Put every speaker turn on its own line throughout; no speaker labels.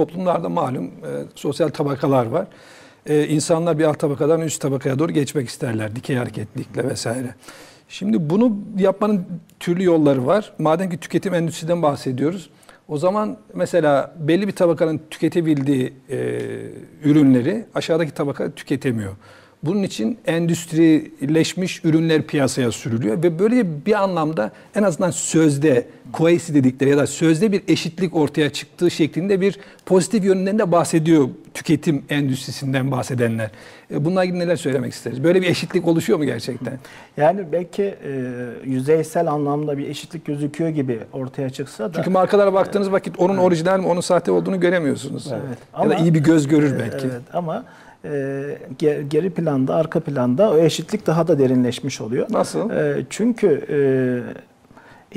toplumlarda malum e, sosyal tabakalar var. E, insanlar bir alt tabakadan üst tabakaya doğru geçmek isterler. Dikey hareketlilikle vesaire. Şimdi bunu yapmanın türlü yolları var. Madem ki tüketim endüstrisinden bahsediyoruz. O zaman mesela belli bir tabakanın tüketebildiği e, ürünleri aşağıdaki tabaka tüketemiyor. Bunun için endüstrileşmiş ürünler piyasaya sürülüyor ve böyle bir anlamda en azından sözde koesi dedikleri ya da sözde bir eşitlik ortaya çıktığı şeklinde bir pozitif yönünden de bahsediyor tüketim endüstrisinden bahsedenler. E, bununla ilgili neler söylemek isteriz? Böyle bir eşitlik oluşuyor mu gerçekten?
Yani belki e, yüzeysel anlamda bir eşitlik gözüküyor gibi ortaya çıksa da...
Çünkü markalara baktığınız vakit onun orijinal mi, onun sahte olduğunu göremiyorsunuz.
Evet.
Ya da
Ama-
iyi bir göz görür belki.
Evet ama e, ge- geri planda, arka planda o eşitlik daha da derinleşmiş oluyor.
Nasıl?
E, çünkü e,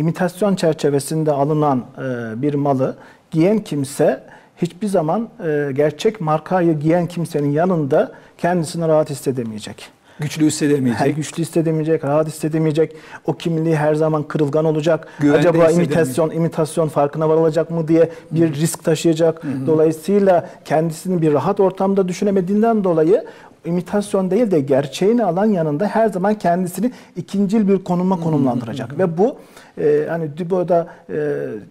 imitasyon çerçevesinde alınan e, bir malı giyen kimse hiçbir zaman e, gerçek markayı giyen kimsenin yanında kendisini rahat hissedemeyecek.
Güçlü hissedemeyecek.
Her güçlü hissedemeyecek, rahat hissedemeyecek. O kimliği her zaman kırılgan olacak.
Güvende
Acaba imitasyon imitasyon farkına varılacak mı diye bir risk taşıyacak. Dolayısıyla kendisini bir rahat ortamda düşünemediğinden dolayı imitasyon değil de gerçeğini alan yanında her zaman kendisini ikincil bir konuma konumlandıracak. Ve bu e, hani Dubois'da e,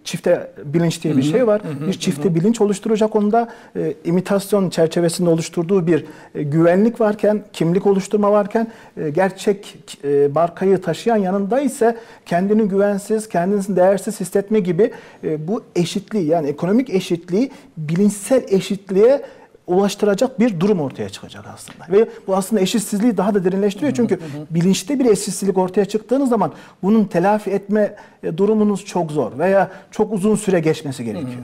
çifte bilinç diye bir şey var. Bir çifte bilinç oluşturacak onda e, imitasyon çerçevesinde oluşturduğu bir e, güvenlik varken, kimlik oluşturma varken e, gerçek e, markayı taşıyan yanında ise kendini güvensiz, kendisini değersiz hissetme gibi e, bu eşitliği yani ekonomik eşitliği bilinçsel eşitliğe ulaştıracak bir durum ortaya çıkacak aslında. Ve bu aslında eşitsizliği daha da derinleştiriyor. Çünkü bilinçte bir eşitsizlik ortaya çıktığınız zaman bunun telafi etme e, durumunuz çok zor veya çok uzun süre geçmesi gerekiyor.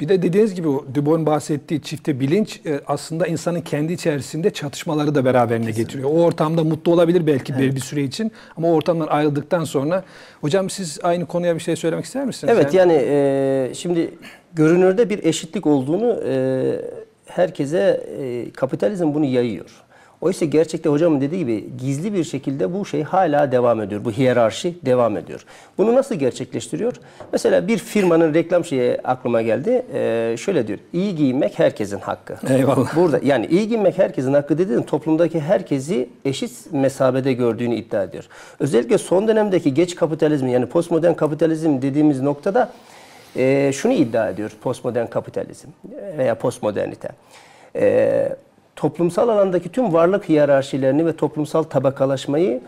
Bir de dediğiniz gibi o Dubois'un bahsettiği çifte bilinç e, aslında insanın kendi içerisinde çatışmaları da beraberine getiriyor. O ortamda mutlu olabilir belki bir, bir süre için ama o ortamdan ayrıldıktan sonra hocam siz aynı konuya bir şey söylemek ister misiniz?
Evet yani e, şimdi görünürde bir eşitlik olduğunu e, herkese e, kapitalizm bunu yayıyor. Oysa gerçekte hocamın dediği gibi gizli bir şekilde bu şey hala devam ediyor. Bu hiyerarşi devam ediyor. Bunu nasıl gerçekleştiriyor? Mesela bir firmanın reklam şeyi aklıma geldi. E, şöyle diyor. İyi giyinmek herkesin hakkı.
Eyvallah.
Burada yani iyi giyinmek herkesin hakkı dediğin toplumdaki herkesi eşit mesabede gördüğünü iddia ediyor. Özellikle son dönemdeki geç kapitalizm yani postmodern kapitalizm dediğimiz noktada e, şunu iddia ediyor postmodern kapitalizm veya postmodernite. E, toplumsal alandaki tüm varlık hiyerarşilerini ve toplumsal tabakalaşmayı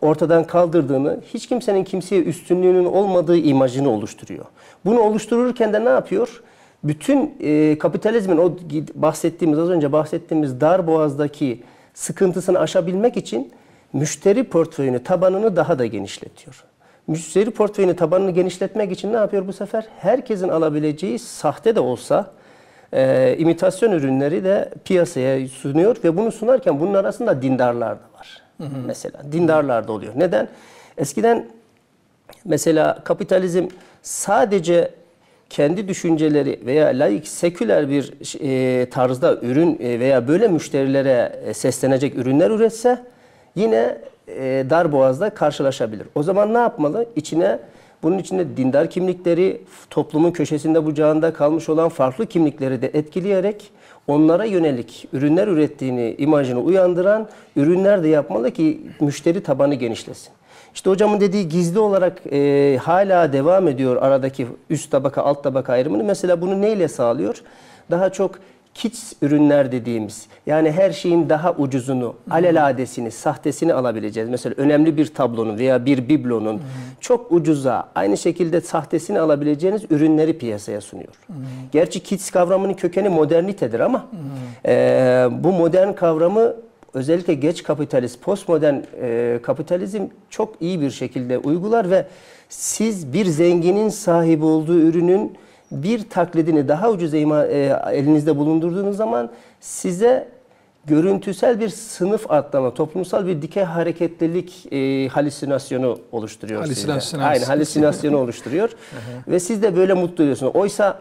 ortadan kaldırdığını, hiç kimsenin kimseye üstünlüğünün olmadığı imajını oluşturuyor. Bunu oluştururken de ne yapıyor? Bütün e, kapitalizmin o bahsettiğimiz az önce bahsettiğimiz dar boğazdaki sıkıntısını aşabilmek için müşteri portföyünü, tabanını daha da genişletiyor. Müşteri portföyünü, tabanını genişletmek için ne yapıyor bu sefer? Herkesin alabileceği sahte de olsa e, imitasyon ürünleri de piyasaya sunuyor ve bunu sunarken bunun arasında dindarlar da var. Mesela dindarlar da oluyor. Neden? Eskiden mesela kapitalizm sadece kendi düşünceleri veya laik seküler bir e, tarzda ürün e, veya böyle müşterilere e, seslenecek ürünler üretse yine e, dar boğazda karşılaşabilir. O zaman ne yapmalı? İçine bunun içinde dindar kimlikleri, toplumun köşesinde bucağında kalmış olan farklı kimlikleri de etkileyerek onlara yönelik ürünler ürettiğini, imajını uyandıran ürünler de yapmalı ki müşteri tabanı genişlesin. İşte hocamın dediği gizli olarak e, hala devam ediyor aradaki üst tabaka alt tabaka ayrımını. Mesela bunu neyle sağlıyor? Daha çok kits ürünler dediğimiz yani her şeyin daha ucuzunu, alelade,sini sahtesini alabileceğiz. Mesela önemli bir tablonun veya bir biblonun çok ucuza aynı şekilde sahtesini alabileceğiniz ürünleri piyasaya sunuyor. Gerçi kits kavramının kökeni modernitedir ama e, bu modern kavramı özellikle geç kapitalist, postmodern e, kapitalizm çok iyi bir şekilde uygular ve siz bir zenginin sahibi olduğu ürünün bir taklidini daha ucuz ima, e, elinizde bulundurduğunuz zaman size görüntüsel bir sınıf atlama, toplumsal bir dikey hareketlilik e, halüsinasyonu oluşturuyor sizde.
Halüsinasyon.
Aynen halüsinasyonu oluşturuyor. Ve siz de böyle mutlu oluyorsunuz. Oysa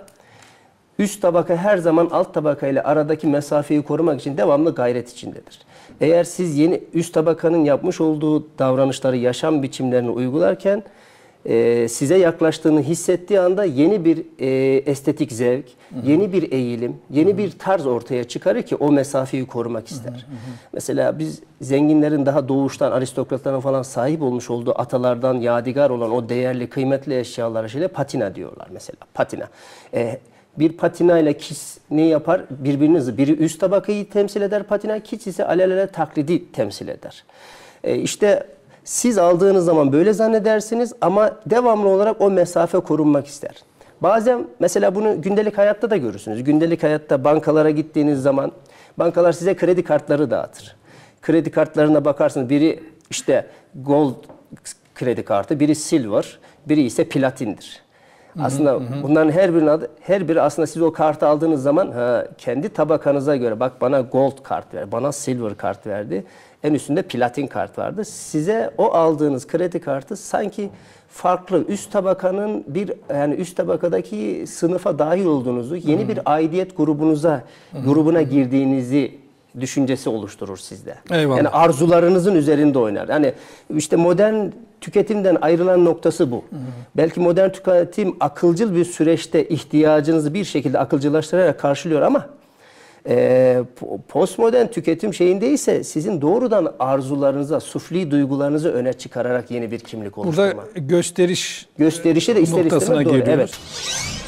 üst tabaka her zaman alt tabaka ile aradaki mesafeyi korumak için devamlı gayret içindedir. Eğer siz yeni üst tabakanın yapmış olduğu davranışları, yaşam biçimlerini uygularken e, size yaklaştığını hissettiği anda yeni bir e, estetik zevk, yeni bir eğilim, yeni bir tarz ortaya çıkarır ki o mesafeyi korumak ister. Mesela biz zenginlerin daha doğuştan aristokratların falan sahip olmuş olduğu atalardan yadigar olan o değerli kıymetli eşyalara şeyle patina diyorlar mesela patina. E, bir patina ile kis ne yapar? Birbirinizi biri üst tabakayı temsil eder patina, kis ise alelade taklidi temsil eder. E, işte siz aldığınız zaman böyle zannedersiniz ama devamlı olarak o mesafe korunmak ister. Bazen mesela bunu gündelik hayatta da görürsünüz. Gündelik hayatta bankalara gittiğiniz zaman bankalar size kredi kartları dağıtır. Kredi kartlarına bakarsınız biri işte gold kredi kartı, biri silver, biri ise platindir. Aslında bunların her birinin adı, her biri aslında siz o kartı aldığınız zaman ha, kendi tabakanıza göre bak bana gold kart ver, bana silver kart verdi. En üstünde platin kart vardı. Size o aldığınız kredi kartı sanki farklı üst tabakanın bir yani üst tabakadaki sınıfa dahil olduğunuzu, yeni bir aidiyet grubunuza grubuna girdiğinizi düşüncesi oluşturur sizde.
Eyvallah.
Yani arzularınızın üzerinde oynar. Yani işte modern tüketimden ayrılan noktası bu. Belki modern tüketim akılcıl bir süreçte ihtiyacınızı bir şekilde akılcılaştırarak karşılıyor ama e, po- postmodern tüketim şeyindeyse sizin doğrudan arzularınıza, sufli duygularınızı öne çıkararak yeni bir kimlik oluşturma.
Burada gösteriş
Gösterişe de ister
noktasına
istemez doğru.
geliyoruz.
Evet.